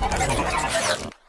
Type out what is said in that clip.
本当ですか?